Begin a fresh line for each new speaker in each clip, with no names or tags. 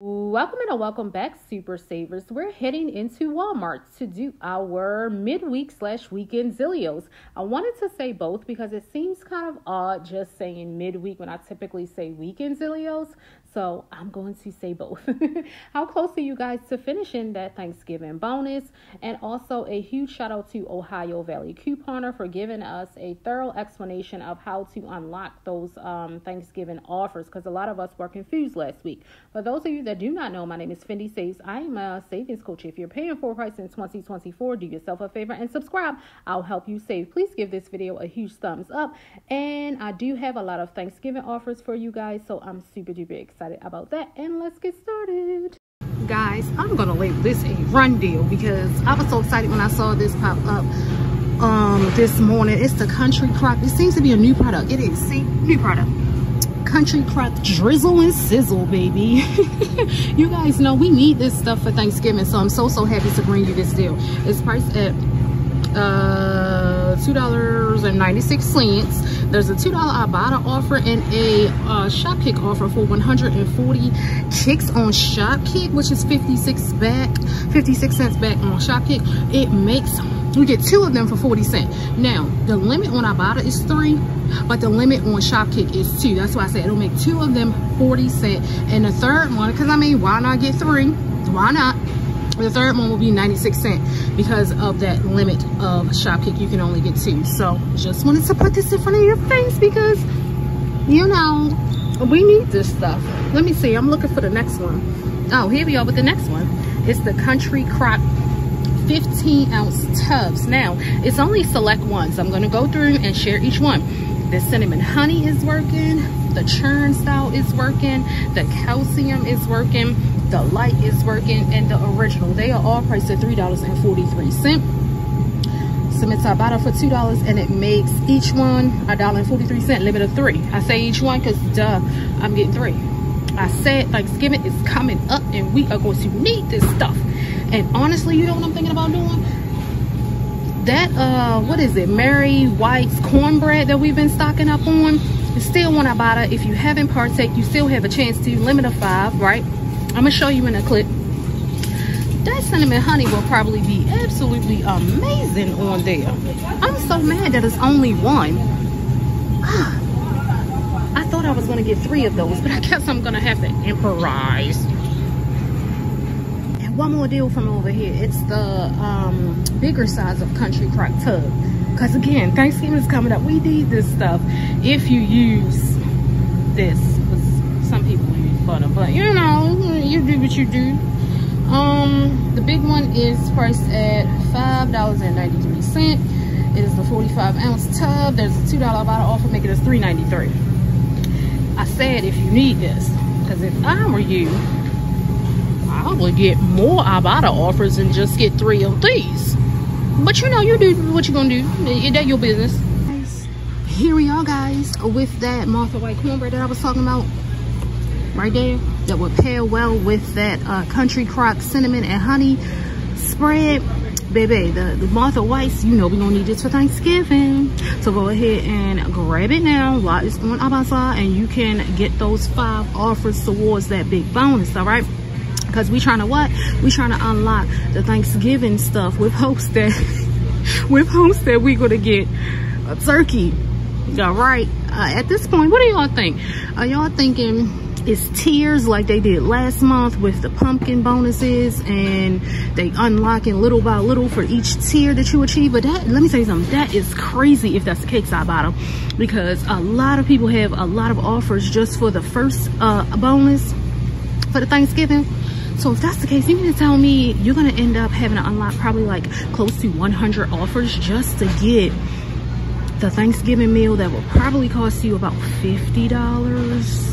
Welcome and welcome back, Super Savers. We're heading into Walmart to do our midweek slash weekend Zillios. I wanted to say both because it seems kind of odd just saying midweek when I typically say weekend Zillios. So I'm going to say both. How close are you guys to finishing that Thanksgiving bonus? And also a huge shout out to Ohio Valley Couponer for giving us a thorough explanation of how to unlock those um, Thanksgiving offers because a lot of us were confused last week. For those of you that do not know, my name is Fendi Saves. I am a savings coach. If you're paying full price in 2024, do yourself a favor and subscribe. I'll help you save. Please give this video a huge thumbs up. And I do have a lot of Thanksgiving offers for you guys, so I'm super duper excited excited about that and let's get started. Guys i'm gonna label this a run deal because i was so excited when i saw this pop up um this morning. It's the country crock it seems to be a new product. It is. See? New product. Country crock drizzle and sizzle baby. You guys know we need this stuff for thanksgiving so i'm so so happy to bring you this deal. It's priced at uh two dollars and 96 cents there's a $2 Ibotta offer and a uh, Shopkick offer for 140 kicks on Shopkick, which is 56 back, 56 cents back on Shopkick. It makes we get two of them for 40 cents. Now, the limit on Ibotta is three, but the limit on Shopkick is two. That's why I said it'll make two of them 40 cents. And the third one, because I mean, why not get three? Why not? The third one will be 96 cent because of that limit of Shopkick. You can only get two. So just wanted to put this in front of your face because, you know, we need this stuff. Let me see. I'm looking for the next one. Oh, here we are with the next one. It's the Country Crock 15 ounce tubs. Now, it's only select ones. I'm going to go through and share each one. The cinnamon honey is working. The churn style is working. The calcium is working the light is working and the original. They are all priced at three dollars and 43 cent submit to Ibotta for two dollars and it makes each one a dollar and 43 cent limit of three. I say each one because duh i'm getting three. I said thanksgiving is coming up and we are going to need this stuff. And honestly you know what i'm thinking about doing? That uh what is it? Mary white's cornbread that we've been stocking up on. You still want Ibotta if you haven't partake you still have a chance to. Limit of five right I'm gonna show you in a clip. That cinnamon honey will probably be absolutely amazing on there. I'm so mad that it's only one. I thought I was gonna get three of those, but I guess I'm gonna have to improvise. And one more deal from over here. It's the um, bigger size of Country Crock Tub. Because again, Thanksgiving is coming up. We need this stuff if you use this. But you know, you do what you do. Um, the big one is priced at $5.93. It is the 45 ounce tub. There's a $2 Ibotta offer, making it $3.93. I said if you need this, because if I were you, I would get more Ibotta offers and just get three of these. But you know, you do what you're gonna do. That's your business. Here we are, guys, with that Martha White cornbread that I was talking about right there that would pair well with that uh, country crock cinnamon and honey spread. Baby the, the martha whites you know we're gonna need this for thanksgiving. So go ahead and grab it now. While it's on Amazon and you can get those five offers towards that big bonus all right? Because we trying to what? We trying to unlock the thanksgiving stuff with hopes that with hopes that we're gonna get a turkey. All right? Uh, at this point what do y'all think? Are y'all thinking it's tiers like they did last month with the pumpkin bonuses and they unlocking little by little for each tier that you achieve. But that let me tell you something that is crazy if that's the case I bottom because a lot of people have a lot of offers just for the first uh, bonus for the Thanksgiving. So if that's the case, you mean to tell me you're gonna end up having to unlock probably like close to 100 offers just to get the Thanksgiving meal that will probably cost you about $50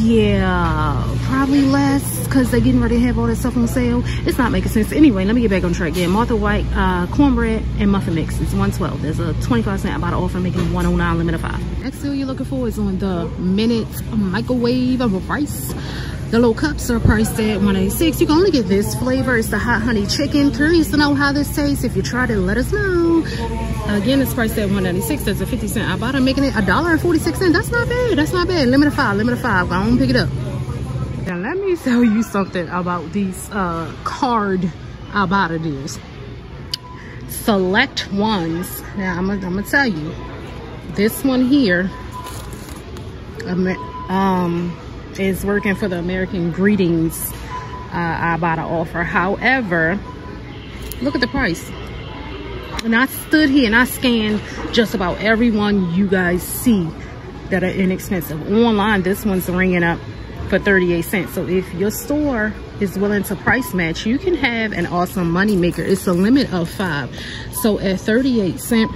yeah probably less because they're getting ready to have all that stuff on sale it's not making sense anyway let me get back on track again martha white uh, cornbread and muffin mix it's 112 there's a 25 cent Ibotta offer making 109 limit of five next deal you're looking for is on the minute microwave of rice the little cups are priced at 186 You can only get this flavor. It's the hot honey chicken. Curious to know how this tastes. If you tried it, let us know. Again, it's priced at 196 That's a 50 cent Ibotta, making it a dollar and 46 cents. That's not bad. That's not bad. Limit of five. Limit of five. Go on, pick it up. Let me tell you something about these uh, card deals. Select ones. Now, I'm going to tell you. This one here um, is working for the American Greetings uh, Ibotta offer. However, look at the price. And I stood here and I scanned just about everyone you guys see that are inexpensive. Online, this one's ringing up for 38 cents. So if your store is willing to price match, you can have an awesome money maker. It's a limit of five. So at 38 cent,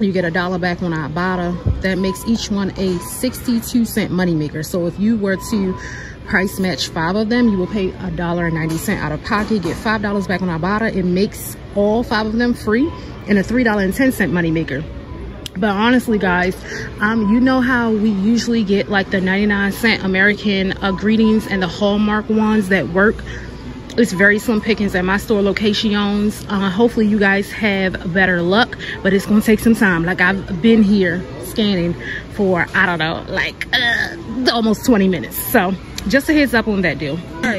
you get a dollar back on Ibotta. That makes each one a 62 cent money maker. So if you were to price match five of them, you will pay a dollar and 90 cent out of pocket, get $5 back on Ibotta. It makes all five of them free and a $3.10 money maker but honestly guys um you know how we usually get like the 99 cent american uh, greetings and the hallmark ones that work? It's very slim pickings at my store locations. Uh, hopefully you guys have better luck but it's gonna take some time. Like i've been here scanning for i don't know like uh, almost 20 minutes. So just a heads up on that deal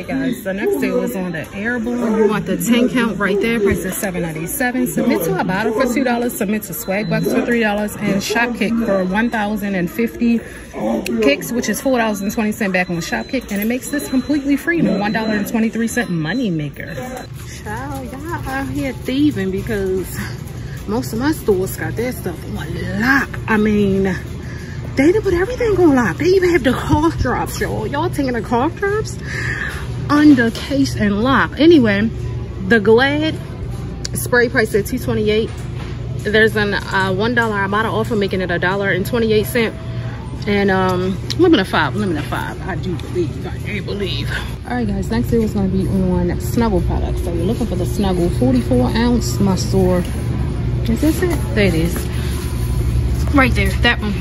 guys. The next deal is on the airborne. You want the 10 count right there. Price is 7.97 submit to Ibotta for two dollars. Submit to swagbucks for three dollars. And shopkick for 1050 kicks which is four dollars and 20 cent back on shopkick and it makes this completely free. No one dollar and 23 cent money maker child y'all out here thieving because most of my stores got their stuff on lock. I mean they put everything on lock. They even have the cough drops, y'all. Y'all taking the cough drops under case and lock. Anyway, the Glad spray price at 228 There's an uh, $1 Ibotta offer making it a dollar and 28 cent. And um limit of five limit of five. I do believe i do believe. All right guys next is going to be on snuggle products. So you're looking for the snuggle 44 ounce my store. Is this it? There it is. Right there that one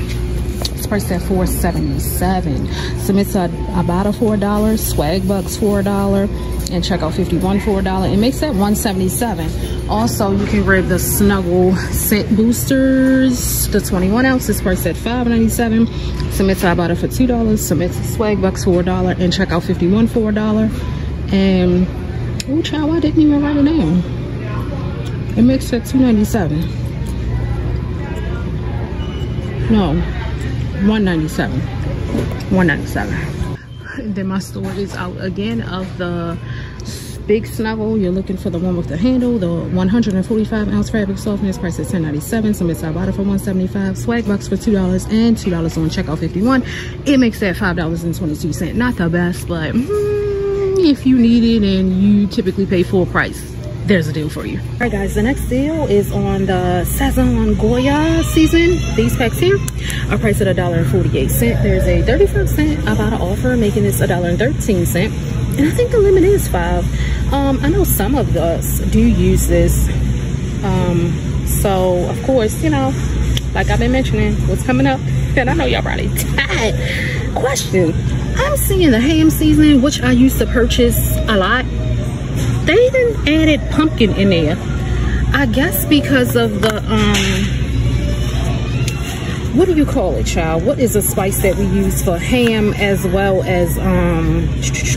price at 477 submit to Ibotta four dollars Swagbucks four dollar and Checkout 51 for a dollar. It makes that 177 also you can grab the snuggle scent boosters. The 21 ounces price at 597 submit to Ibotta for two dollars. Submit to Swagbucks for a dollar and Checkout 51 for a dollar. And oh child i didn't even write it down it makes at 297 no 197 197 then my store is out again of the big snuggle. You're looking for the one with the handle the 145 ounce fabric softness price is 10.97 so it's Ibotta for 175 Swagbucks for two dollars and two dollars on checkout 51 it makes that five dollars and 22 cents. Not the best but mm, if you need it and you typically pay full price there's a deal for you. All right, guys, the next deal is on the Sazón Goya season. These packs here are priced at a dollar and 48 cent. There's a 35 cent Ibotta offer, making this a dollar and 13 cent. And I think the limit is five. Um, I know some of us do use this. Um, so of course, you know, like I've been mentioning, what's coming up, and I know y'all probably tired. Question, I'm seeing the ham seasoning, which I used to purchase a lot they even added pumpkin in there. I guess because of the, um, what do you call it, child? What is a spice that we use for ham as well as um,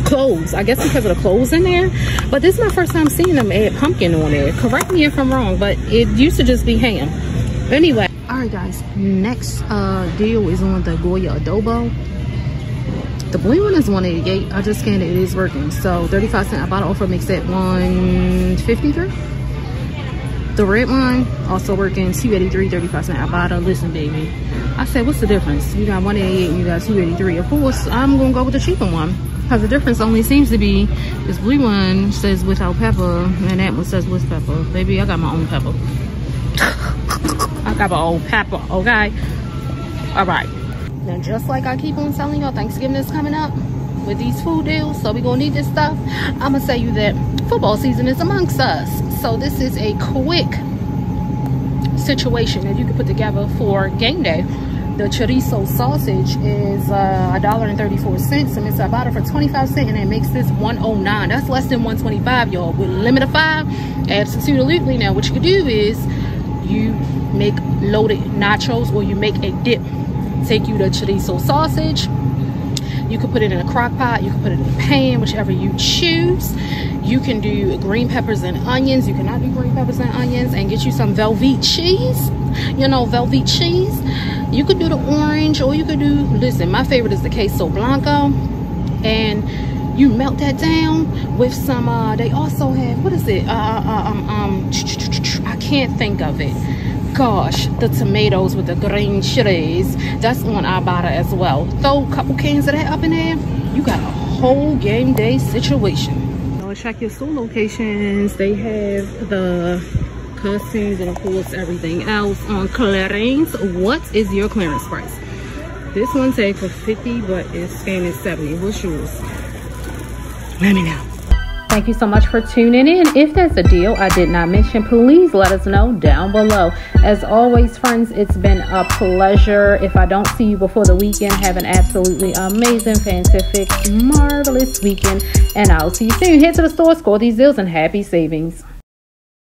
cloves? I guess because of the cloves in there. But this is my first time seeing them add pumpkin on there. Correct me if I'm wrong, but it used to just be ham. Anyway, all right, guys. Next uh, deal is on the Goya Adobo. The blue one is 188. I just scanned it. It is working. So 35 cent I bought it Ibotta offer makes it 153. The red one also working 283, 35 cent I bought Ibotta. Listen, baby. I said, what's the difference? You got 188 and you got 283. Of course, I'm going to go with the cheaper one. Because the difference only seems to be this blue one says without pepper and that one says with pepper. Baby, I got my own pepper. I got my own pepper, okay? All right. Now, just like I keep on telling y'all, Thanksgiving is coming up with these food deals, so we gonna need this stuff. I'm gonna tell you that football season is amongst us. So this is a quick situation that you can put together for game day. The chorizo sausage is uh, a dollar and 34 cents, and it's Ibotta for 25 cents, and it makes this 109. That's less than 125, y'all. With a limit of five, absolutely. Now, what you can do is you make loaded nachos, or you make a dip take you the chorizo sausage You could put it in a crock pot. You can put it in a pan, whichever you choose. You can do green peppers and onions. You cannot do green peppers and onions and get you some Velveeta cheese. You know, Velveeta cheese. You could do the orange or you could do, listen, my favorite is the queso blanco. And you melt that down with some uh they also have what is it uh, uh um um i can't think of it gosh the tomatoes with the green chilies. That's on Ibotta as well. Throw a couple cans of that up in there you got a whole game day situation. Now check your store locations. They have the costumes and of course everything else on clearance what is your clearance price? This one say for 50 but it's standing 70 what's yours? Let me know. Thank you so much for tuning in. If there's a deal I did not mention, please let us know down below. As always, friends, it's been a pleasure. If I don't see you before the weekend, have an absolutely amazing, fantastic, marvelous weekend. And I'll see you soon. Head to the store, score these deals, and happy savings.